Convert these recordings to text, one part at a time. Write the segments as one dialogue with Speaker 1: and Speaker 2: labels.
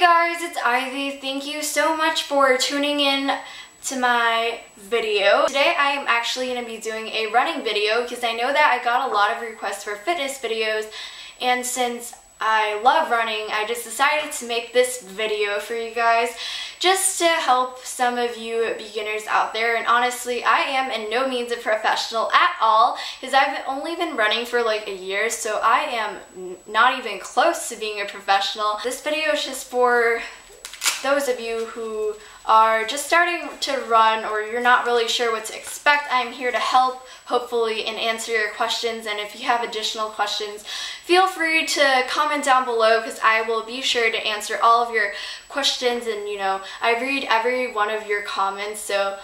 Speaker 1: guys, it's Ivy. Thank you so much for tuning in to my video. Today I am actually going to be doing a running video because I know that I got a lot of requests for fitness videos and since I love running, I just decided to make this video for you guys just to help some of you beginners out there. And honestly, I am in no means a professional at all because I've only been running for like a year, so I am not even close to being a professional. This video is just for those of you who are just starting to run or you're not really sure what to expect, I'm here to help, hopefully, and answer your questions. And if you have additional questions, feel free to comment down below because I will be sure to answer all of your questions. And, you know, I read every one of your comments, so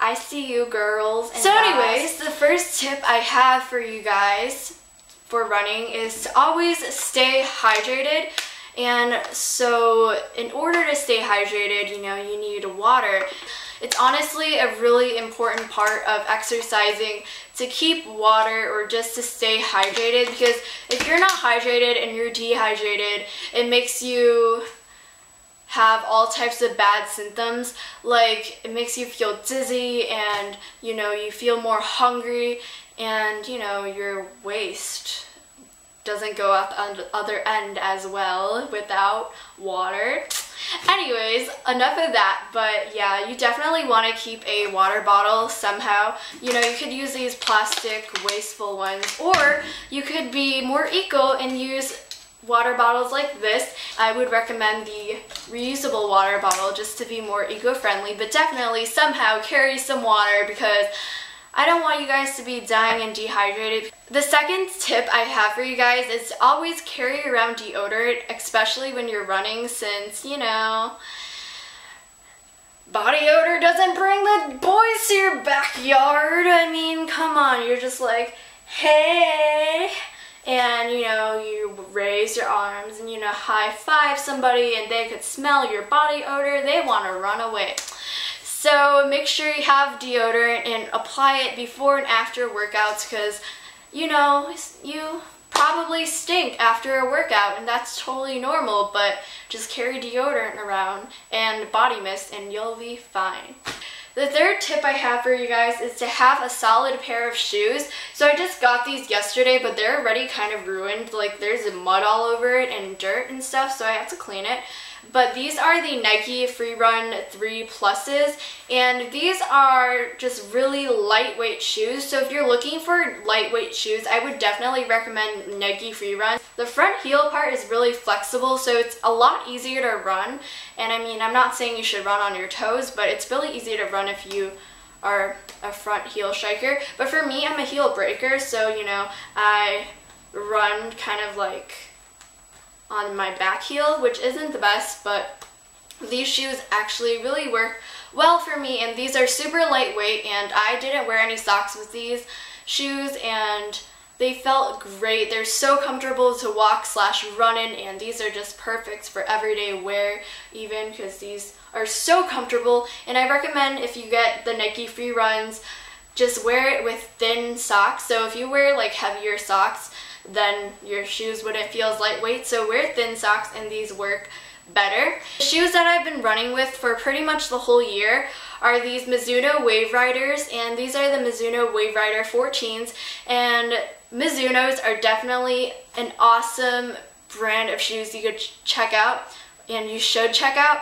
Speaker 1: I see you, girls. so anyways, the first tip I have for you guys for running is to always stay hydrated. And so in order to stay hydrated, you know, you need water. It's honestly a really important part of exercising to keep water or just to stay hydrated because if you're not hydrated and you're dehydrated, it makes you have all types of bad symptoms like it makes you feel dizzy and you know you feel more hungry and you know your waist doesn't go out on the other end as well without water. Anyways, enough of that, but yeah, you definitely want to keep a water bottle somehow. You know, you could use these plastic wasteful ones, or you could be more eco and use water bottles like this. I would recommend the reusable water bottle just to be more eco-friendly, but definitely somehow carry some water because I don't want you guys to be dying and dehydrated. The second tip I have for you guys is always carry around deodorant, especially when you're running since, you know, body odor doesn't bring the boys to your backyard. I mean, come on, you're just like, hey, and you know, you raise your arms and you know, high five somebody and they could smell your body odor, they want to run away. So make sure you have deodorant and apply it before and after workouts because, you know, you probably stink after a workout and that's totally normal, but just carry deodorant around and body mist and you'll be fine. The third tip I have for you guys is to have a solid pair of shoes. So I just got these yesterday, but they're already kind of ruined. Like there's mud all over it and dirt and stuff, so I have to clean it but these are the Nike Free Run 3 Pluses and these are just really lightweight shoes. So if you're looking for lightweight shoes I would definitely recommend Nike Free Run. The front heel part is really flexible so it's a lot easier to run. And I mean I'm not saying you should run on your toes but it's really easy to run if you are a front heel striker. But for me I'm a heel breaker so you know I run kind of like on my back heel, which isn't the best, but these shoes actually really work well for me and these are super lightweight and I didn't wear any socks with these shoes and they felt great. They're so comfortable to walk slash run in and these are just perfect for everyday wear even because these are so comfortable and I recommend if you get the Nike Free Runs just wear it with thin socks. So if you wear like heavier socks then your shoes wouldn't feel as lightweight. So wear thin socks and these work better. The shoes that I've been running with for pretty much the whole year are these Mizuno Wave Riders and these are the Mizuno Wave Rider 14s and Mizuno's are definitely an awesome brand of shoes you could check out and you should check out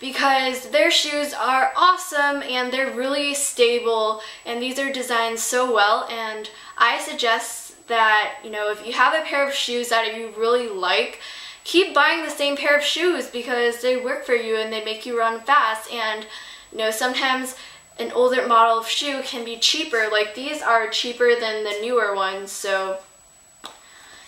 Speaker 1: because their shoes are awesome and they're really stable and these are designed so well and I suggest that, you know, if you have a pair of shoes that you really like, keep buying the same pair of shoes because they work for you and they make you run fast. And, you know, sometimes an older model of shoe can be cheaper. Like these are cheaper than the newer ones. So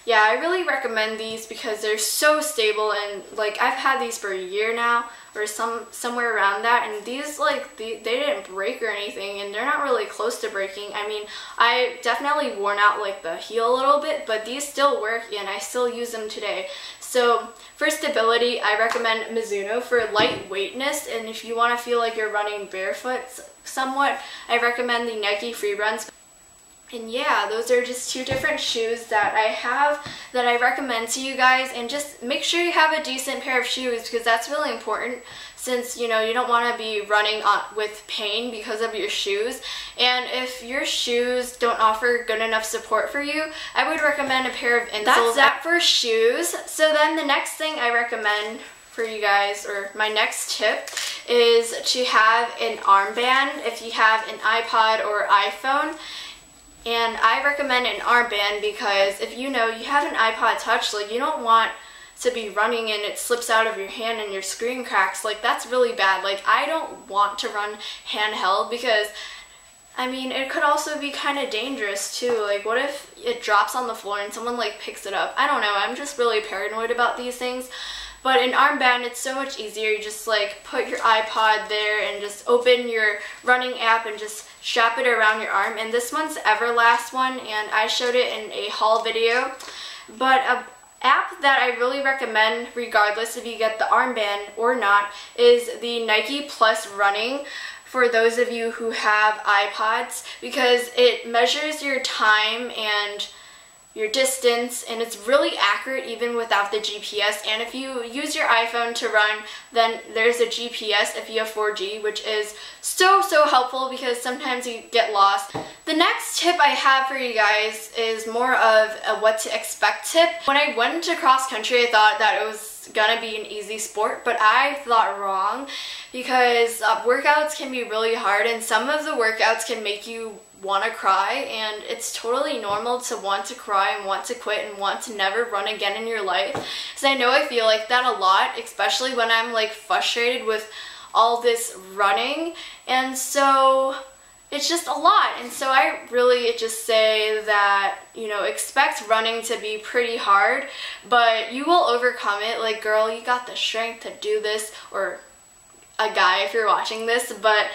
Speaker 1: yeah, I really recommend these because they're so stable and like I've had these for a year now or some somewhere around that and these like they, they didn't break or anything and they're not really close to breaking. I mean, I definitely worn out like the heel a little bit, but these still work and I still use them today. So for stability, I recommend Mizuno for lightweightness and if you want to feel like you're running barefoot somewhat, I recommend the Nike Free Runs and yeah, those are just two different shoes that I have that I recommend to you guys. And just make sure you have a decent pair of shoes because that's really important since you know you don't want to be running on, with pain because of your shoes. And if your shoes don't offer good enough support for you, I would recommend a pair of insoles. That's that for shoes. So then the next thing I recommend for you guys, or my next tip, is to have an armband if you have an iPod or iPhone. And I recommend an armband because if you know you have an iPod Touch, like you don't want to be running and it slips out of your hand and your screen cracks, like that's really bad. Like I don't want to run handheld because I mean, it could also be kind of dangerous too. Like, what if it drops on the floor and someone like picks it up? I don't know. I'm just really paranoid about these things. But in armband, it's so much easier. You just like put your iPod there and just open your running app and just strap it around your arm. And this one's Everlast one, and I showed it in a haul video. But a app that I really recommend, regardless if you get the armband or not, is the Nike Plus Running for those of you who have iPods because it measures your time and your distance and it's really accurate even without the GPS and if you use your iPhone to run then there's a GPS if you have 4G which is so so helpful because sometimes you get lost. The next tip I have for you guys is more of a what to expect tip. When I went into cross country I thought that it was gonna be an easy sport but I thought wrong because uh, workouts can be really hard and some of the workouts can make you want to cry and it's totally normal to want to cry and want to quit and want to never run again in your life. Because I know I feel like that a lot especially when I'm like frustrated with all this running and so it's just a lot. And so I really just say that you know expect running to be pretty hard but you will overcome it. Like girl you got the strength to do this or a guy if you're watching this but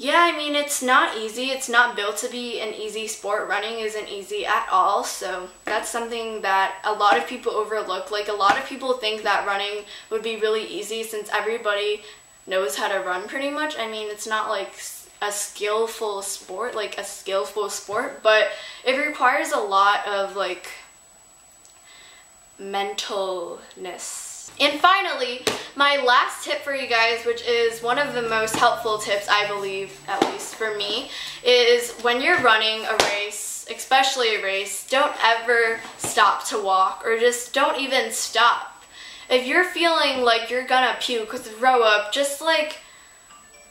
Speaker 1: yeah, I mean, it's not easy. It's not built to be an easy sport. Running isn't easy at all. So that's something that a lot of people overlook. Like, a lot of people think that running would be really easy since everybody knows how to run pretty much. I mean, it's not like a skillful sport, like a skillful sport, but it requires a lot of like mentalness and finally, my last tip for you guys, which is one of the most helpful tips, I believe, at least for me, is when you're running a race, especially a race, don't ever stop to walk or just don't even stop. If you're feeling like you're gonna puke with row up, just like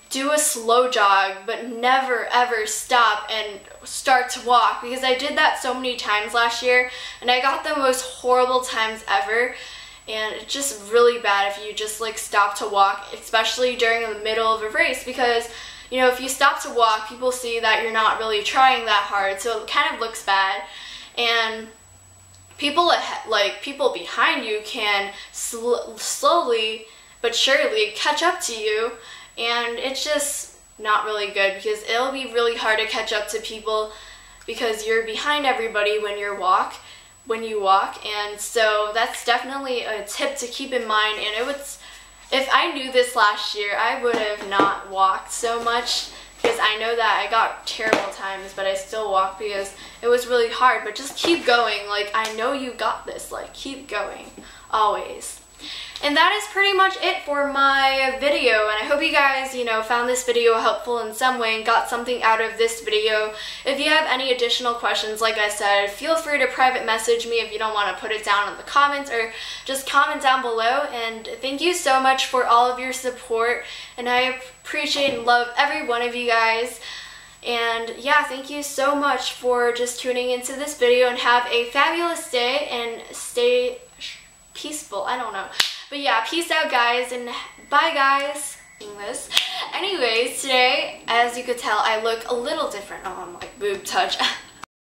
Speaker 1: do a slow jog, but never ever stop and start to walk because I did that so many times last year and I got the most horrible times ever and it's just really bad if you just like stop to walk, especially during the middle of a race because you know if you stop to walk, people see that you're not really trying that hard, so it kind of looks bad, and people like people behind you can sl slowly but surely catch up to you, and it's just not really good because it'll be really hard to catch up to people because you're behind everybody when you walk when you walk and so that's definitely a tip to keep in mind and it was if I knew this last year I would have not walked so much because I know that I got terrible times but I still walked because it was really hard but just keep going like I know you got this like keep going always and that is pretty much it for my video and I hope you guys, you know, found this video helpful in some way and got something out of this video. If you have any additional questions, like I said, feel free to private message me if you don't want to put it down in the comments or just comment down below and thank you so much for all of your support and I appreciate and love every one of you guys. And yeah, thank you so much for just tuning into this video and have a fabulous day and stay peaceful. I don't know. But yeah, peace out guys and bye guys. This. Anyways, today, as you could tell, I look a little different. Oh, I'm like boob touch.